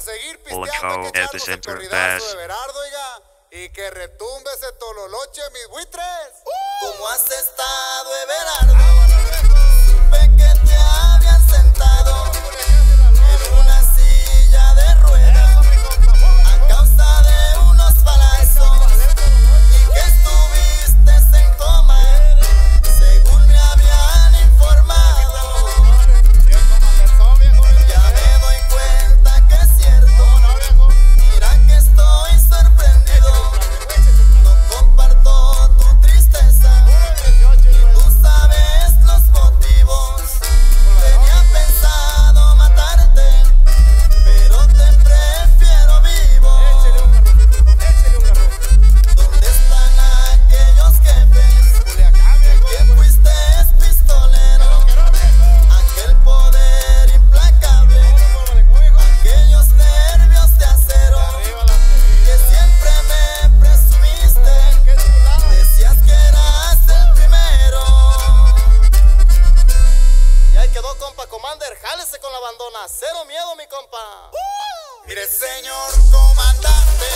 Seguir pisteando que echarnos el corridazo de Berardo, oiga. Y que retumbe ese tololoche, mis buitres. abandonar. Cero miedo, mi compa. Mire, señor comandante.